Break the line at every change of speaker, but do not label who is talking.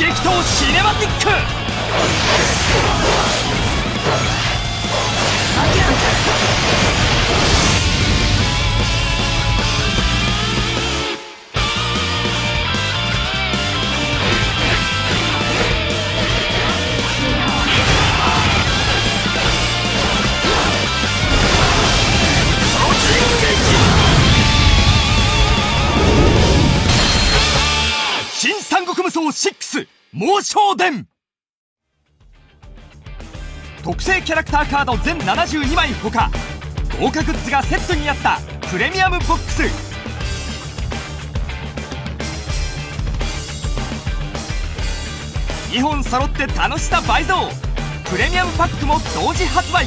激闘シネマティック。新三国無双6猛将伝。特製キャラクターカード全72枚ほか豪華グッズがセットになったプレミアムボックス。2本揃って楽しさ倍増。プレミアムパックも同時発売。